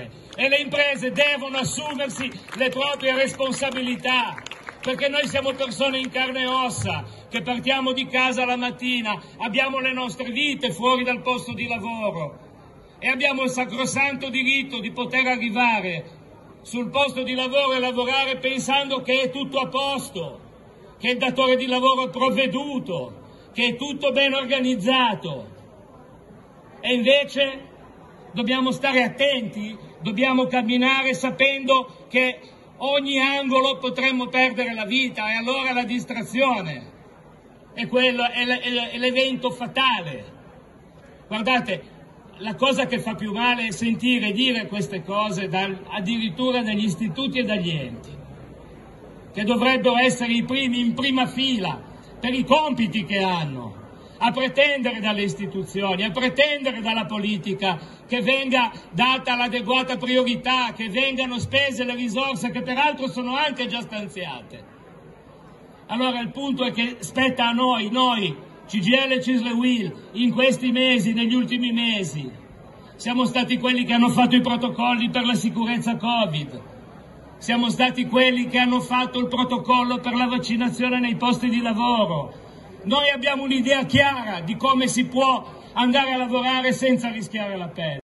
fare e le imprese devono assumersi le proprie responsabilità perché noi siamo persone in carne e ossa che partiamo di casa la mattina, abbiamo le nostre vite fuori dal posto di lavoro e abbiamo il sacrosanto diritto di poter arrivare sul posto di lavoro e lavorare pensando che è tutto a posto, che il datore di lavoro è provveduto, che è tutto ben organizzato. E invece dobbiamo stare attenti, dobbiamo camminare sapendo che ogni angolo potremmo perdere la vita e allora la distrazione è, quello, è l'evento fatale. Guardate, la cosa che fa più male è sentire dire queste cose dal, addirittura dagli istituti e dagli enti, che dovrebbero essere i primi in prima fila per i compiti che hanno, a pretendere dalle istituzioni, a pretendere dalla politica che venga data l'adeguata priorità, che vengano spese le risorse che peraltro sono anche già stanziate. Allora il punto è che spetta a noi, noi, CGL Cisle Will, in questi mesi, negli ultimi mesi, siamo stati quelli che hanno fatto i protocolli per la sicurezza Covid, siamo stati quelli che hanno fatto il protocollo per la vaccinazione nei posti di lavoro, noi abbiamo un'idea chiara di come si può andare a lavorare senza rischiare la pelle.